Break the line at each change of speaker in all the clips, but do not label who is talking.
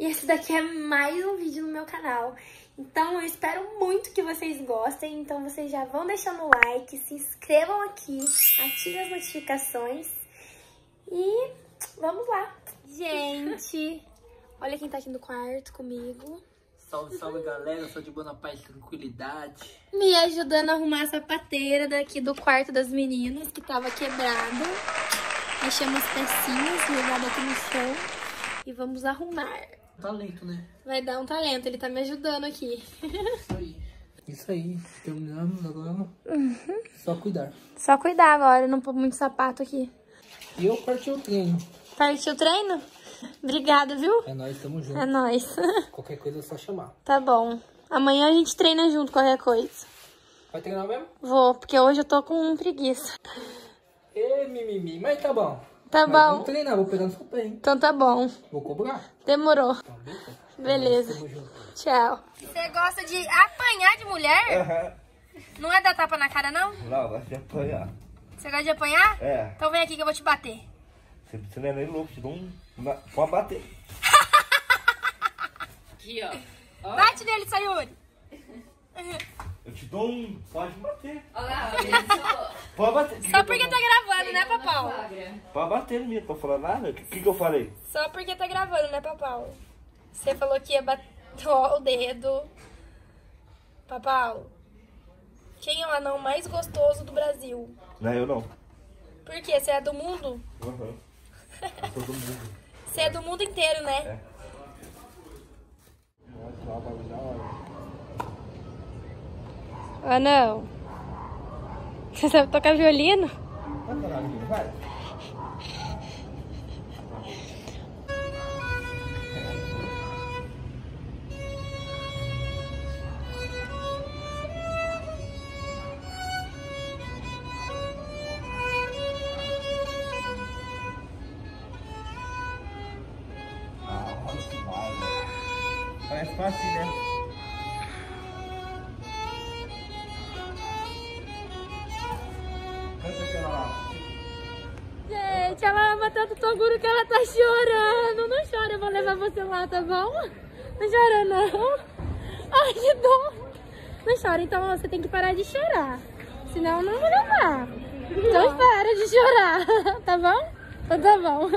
E esse daqui é mais um vídeo no meu canal. Então eu espero muito que vocês gostem. Então vocês já vão deixando o like, se inscrevam aqui, ativem as notificações. E vamos lá. Gente, olha quem tá aqui no quarto comigo.
Salve, salve galera, eu sou de boa paz e tranquilidade.
Me ajudando a arrumar a sapateira daqui do quarto das meninas, que tava quebrada. Deixei umas pecinhas levadas aqui no chão. E vamos arrumar.
Talento, né?
Vai dar um talento, ele tá me ajudando aqui.
Isso aí. Isso aí, terminamos agora. Só cuidar.
Só cuidar agora, não pôr muito sapato aqui.
E eu parti o treino.
Partiu o treino? Obrigada, viu?
É nóis, tamo junto.
É nóis.
Qualquer coisa é só chamar.
Tá bom. Amanhã a gente treina junto, qualquer coisa.
Vai treinar mesmo?
Vou, porque hoje eu tô com preguiça.
Ê, mimimi, mas tá bom.
Tá
Mas
bom.
Vamos treinar, vou pegar no seu pé, hein?
Então tá bom.
Vou cobrar.
Demorou.
Então, beleza.
Beleza. Tchau. Você gosta de apanhar de mulher? Não é dar tapa na cara, não?
Não, vai se apanhar.
Você gosta de apanhar?
É,
Então vem aqui que eu vou te bater.
você, você não é nem louco, te dou um. Pode bater.
Aqui, ó.
Bate nele, Sayuri.
Eu te dou um. Pode bater.
Olha lá,
Pode bater.
Só porque tá gravando, né, Papau?
Pode bater no menino, pra falar nada. O que, que, que eu falei?
Só porque tá gravando, né, Papau? Você falou que ia bater o dedo. Papau, quem é o anão mais gostoso do Brasil?
Não, eu não.
Por quê? Você é do mundo?
Uhum. Eu sou do mundo.
Você é do mundo inteiro, né?
Nossa, o bagulho da hora.
Anão. Você sabe tocar violino?
Vai
Gente, ela ama tanto o Toguro que ela tá chorando. Não chora, eu vou levar você lá, tá bom? Não chora, não. Ai, que dó. Não chora, então você tem que parar de chorar. Senão eu não vou levar. Então para de chorar, tá bom? Então tá bom.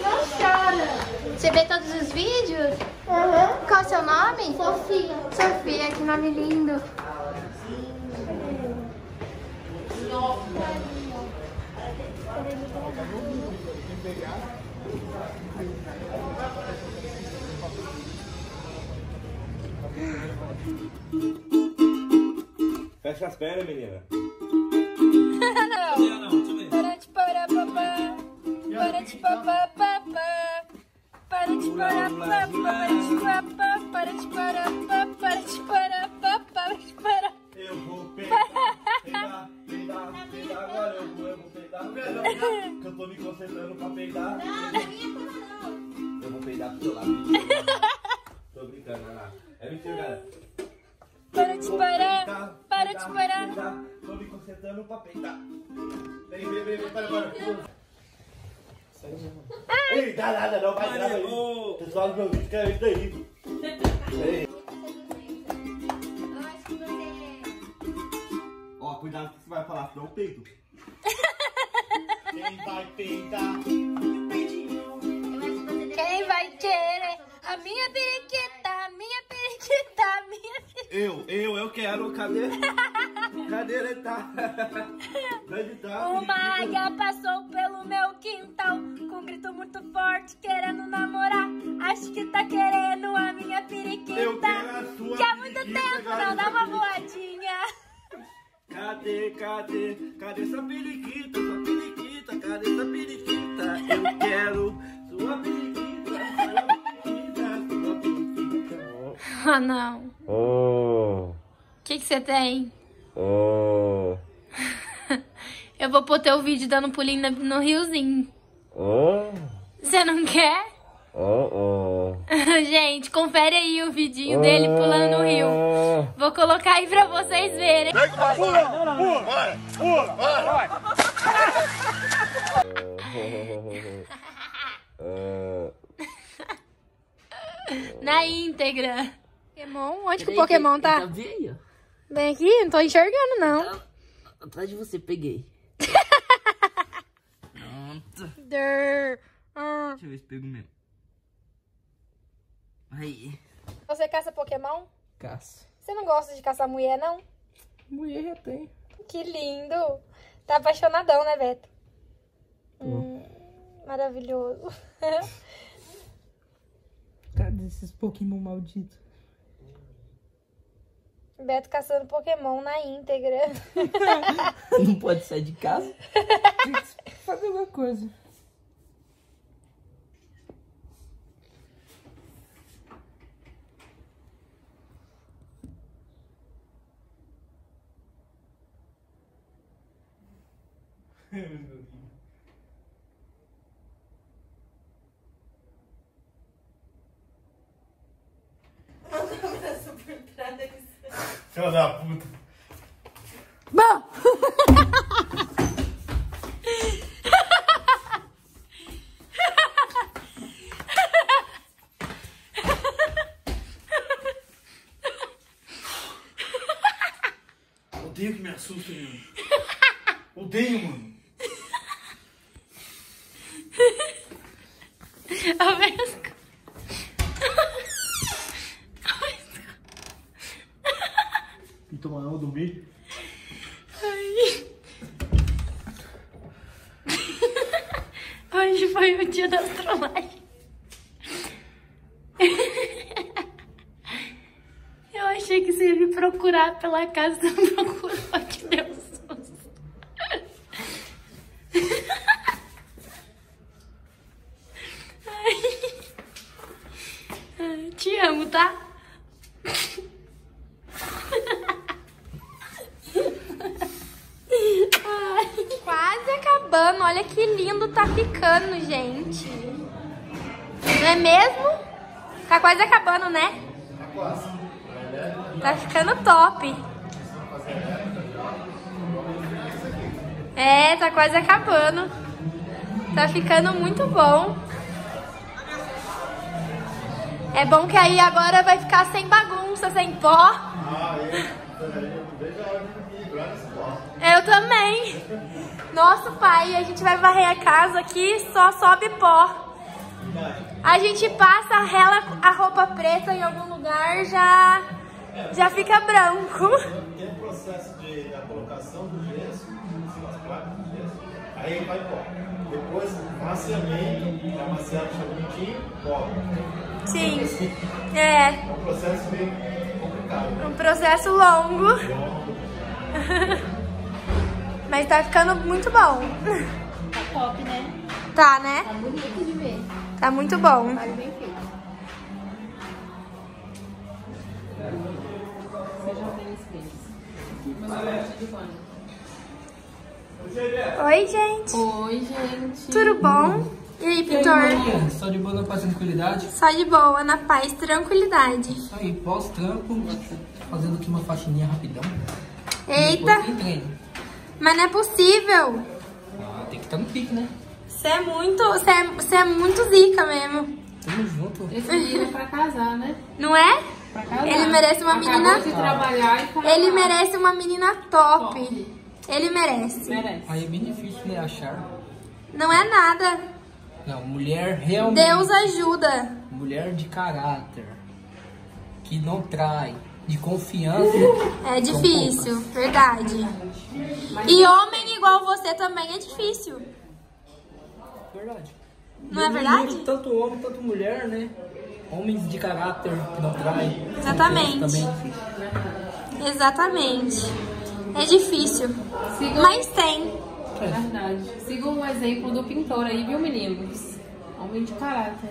Não chora. Você vê todos os vídeos? Qual é o seu nome? Sofia. Sofia, que nome lindo.
Fecha as pernas, menina.
Para de parar, papá. Para de papá, papá. Para de parar, papá. Para de papá. Para de parar, papá. Para de parar, papá. Para de parar.
Que eu tô me concentrando pra peidar. Não, não é minha não. Eu vou peidar pro seu lado. Tô brincando, vai lá. É mentira, cara.
Para de parar.
Peidar,
Para de parar.
peidar. Tô me concentrando pra peidar. Vem, vem, vem, vem, para, para. Ei, dá nada não, vai nada aí. Pessoal do meu vídeo quer isso daí. Ei. Ó, cuidado com o que você vai falar, senão eu peido. Quem vai peidar?
Quem vai querer a minha periquita, a minha periquita, a minha periquita?
Eu, eu, eu quero. Cadê? Cadê ele tá? Onde tá?
Uma águia passou pelo meu quintal com um grito muito forte, querendo namorar. Acho que tá querendo a minha periquita.
Eu quero a sua
Que há muito tempo não dá uma voadinha.
Cadê, cadê? Cadê essa periquita,
Ah, não.
Oh,
O que que você tem?
oh,
Eu vou pôr teu vídeo dando pulinho no, no riozinho.
oh,
Você não quer?
oh, oh.
Gente, confere aí o vidinho dele pulando no rio. Vou colocar aí pra vocês verem. Na íntegra. Pokémon? Onde que o Pokémon tá?
Tá ó.
Bem aqui? Não tô enxergando, não.
Tá Atrás de você, peguei. Pronto.
Der. Ah.
Deixa eu ver se pego mesmo. Aí.
Você caça Pokémon?
Caça.
Você não gosta de caçar mulher, não?
Mulher já tem.
Que lindo. Tá apaixonadão, né, Beto? Hum, maravilhoso.
Cadê esses Pokémon malditos?
Beto caçando Pokémon na íntegra.
Não pode sair de casa?
Tem que fazer alguma coisa.
Filha da puta.
Bom.
Odeio que me assustem, mano. Odeio, mano.
A vesca.
E tomar água, dormir.
Hoje foi o dia da trollagem. Eu achei que você ia procurar pela casa, procurou, que deu susto. Ai. Te amo, tá? Ai. Quase acabando. Olha que lindo tá ficando, gente. Não é mesmo? Tá quase acabando, né? Tá ficando top. É, tá quase acabando. Tá ficando muito bom. É bom que aí agora vai ficar sem bagunça, sem pó. Eu também. Nossa, pai, a gente vai varrer a casa aqui, só sobe pó. A gente passa, rela a roupa preta em algum lugar, já já fica branco.
Tem o processo de, da colocação do gesso, as placas do gesso, aí vai pó. Depois, maciamento, amaciado fica bonitinho, pó.
Sim. É,
É um processo meio complicado.
um processo longo. Mas tá ficando muito bom.
Tá top, né?
Tá, né?
Tá bonito de ver.
Tá muito bom.
Faz bem feito.
Oi, gente.
Oi, gente.
Tudo bom? E aí,
E aí? Só de boa na paz e tranquilidade?
Só de boa, na paz, tranquilidade.
Isso aí, pós-trampo, fazendo aqui uma faxininha rapidão.
Eita, mas não é possível.
Ah, tem que estar no pique, né?
Você é muito, você é, você é muito zica mesmo.
Tamo junto.
Esse menino é pra casar, né?
Não é? Ele merece uma
Acabou
menina-
de trabalhar e tá
Ele merece uma menina top.
Top.
Ele merece.
Merece.
Aí é bem difícil, né, achar.
Não é nada.
Não, mulher realmente...
Deus ajuda.
Mulher de caráter. Que não trai. De confiança.
É difícil, verdade. E homem igual você também é difícil.
Verdade.
Não é
No
verdade?
mundo, Tanto homem, tanto mulher, né? Homens de caráter que não traem.
Exatamente.
Também é difícil.
Exatamente. É difícil.
Siga,
Mas tem.
Verdade. Siga o exemplo do pintor aí, viu, meninos? Homem de caráter.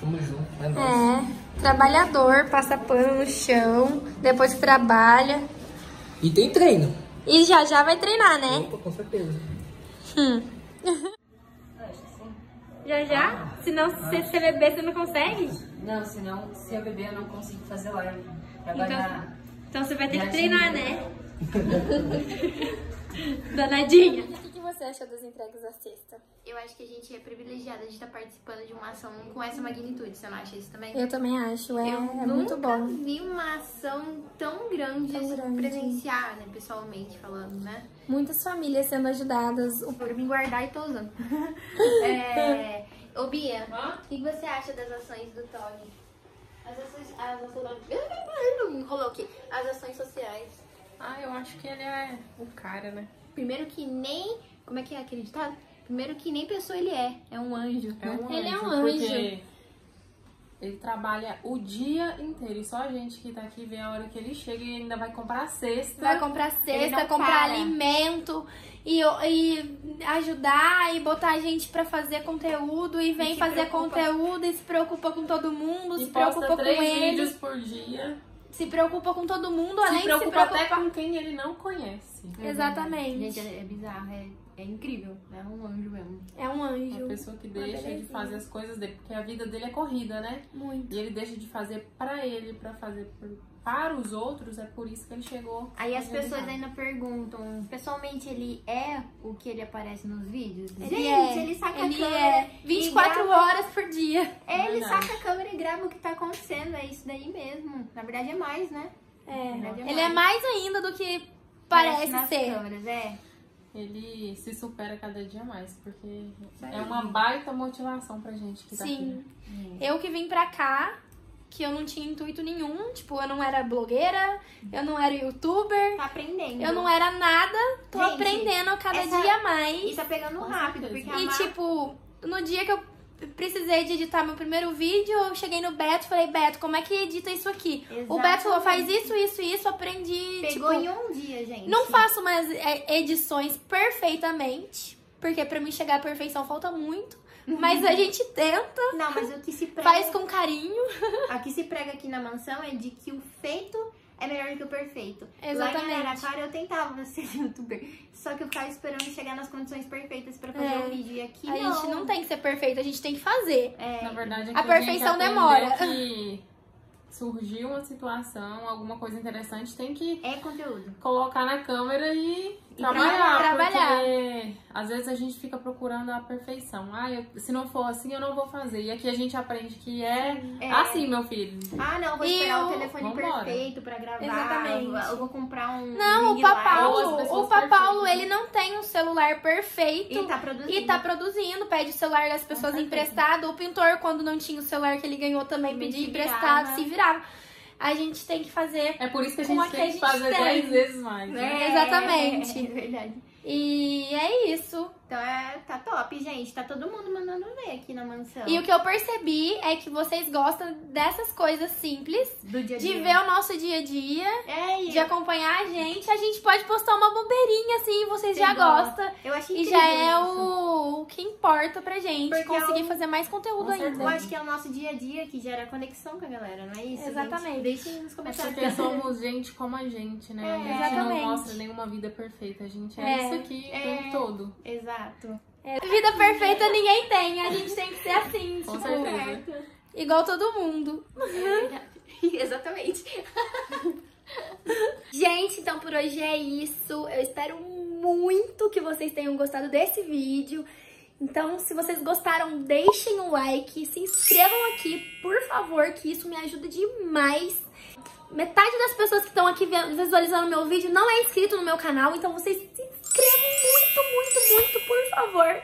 Tamo junto. É nóis.
É. Trabalhador, passa pano no chão, depois trabalha.
E tem treino.
E já já vai treinar, né?
Opa, com certeza.
Hum. Já já? Se não, se você beber, você não consegue?
Não, senão, se eu beber, eu não consigo fazer live.
Então,
Trabalhar.
então você vai ter que treinar, né? Danadinha. O que, que você achou das entregas da sexta?
Eu acho que a gente é privilegiada de estar participando de uma ação com essa magnitude. Você não acha isso também?
Eu também acho, é,
Eu
é
nunca
muito bom.
vi uma ação tão grande,
Tão
assim,
grande.
presenciar, né? Pessoalmente falando, né?
Muitas famílias sendo ajudadas. O-
Por me guardar e tô usando. é... Ô, Bia, o que você acha das ações do Tony? As ações... As ações... Rolou aqui. As ações sociais.
Ah, eu acho que ele é o cara, né?
Primeiro que nem... Como é que é aquele ditado? Primeiro que nem pessoa ele é. É um anjo.
É um
Ele é
anjo,
um anjo.
Porque ele trabalha o dia inteiro. E só a gente que tá aqui vê a hora que ele chega e ainda vai comprar a cesta.
Vai comprar cesta, comprar
para.
alimento e, e ajudar e botar a gente pra fazer conteúdo e vem
se
fazer
preocupa.
conteúdo e se preocupa com todo mundo,
E
se preocupa com ele,
vídeos por dia.
se preocupa com todo mundo, além
se preocupa
de se preocupar.
até com quem ele não conhece.
Exatamente.
Gente, é, é bizarro. É, é incrível. É um anjo mesmo.
É um
Uma
anjo.
pessoa que deixa de fazer as coisas dele, porque a vida dele é corrida, né?
Muito.
E ele deixa de fazer pra ele, pra fazer por- para os outros, é por isso que ele chegou.
Aí as pessoas
tá.
ainda perguntam, pessoalmente ele é o que ele aparece nos vídeos?
Ele
Gente,
é.
ele saca
Ele
a câmera.
é
e
24
grava-
horas por dia.
É, ele
Verdade.
saca a câmera e grava o que tá acontecendo. É isso daí mesmo. Na verdade é mais, né?
É.
Na verdade
Ele é mais ainda do que parece
nas
ser.
câmeras, é.
Ele se supera cada dia mais, porque é uma baita motivação pra gente que tá
Sim.
aqui.
Eu que vim pra cá, que eu não tinha intuito nenhum, tipo, eu não era blogueira, eu não era youtuber,
Tá aprendendo.
eu não era nada, tô
Gente,
aprendendo cada
essa-
dia mais.
E tá pegando rápido, porque
E
Má-
tipo, no dia que eu precisei de editar meu primeiro vídeo, eu cheguei no Beto e falei, Beto, como é que edita isso aqui? O Beto falou, faz isso, isso, isso, aprendi.
Pegou
tipo,
em um dia, gente.
Não faço umas é, edições perfeitamente, porque pra mim chegar à perfeição falta muito. Mas a gente tenta,
Não, mas o que se prega...
faz com carinho.
A que se prega aqui na mansão é de que o feito é melhor do que o perfeito. Lá
Exatamente.
em Araraquara eu tentava ser youtuber, só que eu ficava esperando chegar nas condições perfeitas pra fazer
É.
o vídeo. E aqui
A
não.
gente não tem que ser perfeito, a gente tem que fazer.
É,
Na verdade,
A
que
perfeição
aprendeu
demora.
Que surgiu uma situação, alguma coisa interessante, tem que
é conteúdo.
colocar na câmera e,
E
trabalhar.
trabalhar.
Porque às vezes a gente fica procurando a perfeição. Ah, eu- se não for assim, eu não vou fazer. E aqui a gente aprende que é,
É.
assim, meu filho.
Ah, não, vou
E
esperar o
o-
telefone
Vambora.
perfeito pra gravar.
Exatamente.
Eu vou- Eu vou comprar um.
Não, o Papaulo, o Papaulo,
perfeitas.
ele não tem um celular perfeito.
E tá produzindo.
E tá produzindo, pede o celular das pessoas emprestado. O pintor, quando não tinha o celular que ele ganhou, também pedia emprestado,
virava.
se virava. A gente tem que fazer.
É por isso que a gente tem que
gente
fazer
tem.
10 vezes mais. né?
É,
Exatamente.
É verdade.
E é isso.
Então é, tá top, gente. Tá todo mundo mandando ver aqui na mansão.
E o que eu percebi é que vocês gostam dessas coisas simples,
do dia a
de
dia.
ver o nosso dia a dia,
É, e
de acompanhar a gente. A gente pode postar uma bobeirinha assim, vocês
Você
já
gosta.
gostam.
eu acho
E já é o, o que importa pra gente
Porque
conseguir
é o-
fazer mais conteúdo
Com
ainda.
Eu acho que é o nosso dia a dia que gera conexão com a galera, não é isso?
Exatamente.
Gente? Deixem nos
É
comentários.
porque somos gente como a gente, né?
É,
a gente
exatamente.
não mostra nenhuma vida perfeita. A gente é,
É,
isso aqui o
é.
tempo todo.
Exato.
É, vida perfeita ninguém tem, a gente tem que ser assim,
Com
tipo,
certeza.
igual todo mundo.
Exatamente.
Gente, então por hoje é isso. Eu espero muito que vocês tenham gostado desse vídeo. Então, se vocês gostaram, deixem um like, se inscrevam aqui, por favor, que isso me ajuda demais. Metade das pessoas que estão aqui visualizando meu vídeo não é inscrito no meu canal, então vocês se muito, muito, por favor.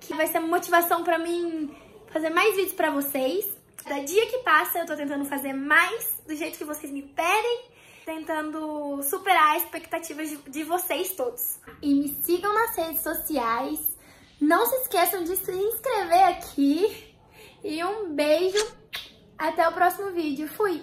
Que vai ser motivação pra mim fazer mais vídeos pra vocês. Cada dia que passa, eu tô tentando fazer mais do jeito que vocês me pedem, tentando superar as expectativas de, de vocês todos. E me sigam nas redes sociais. Não se esqueçam de se inscrever aqui. E um beijo. Até o próximo vídeo. Fui!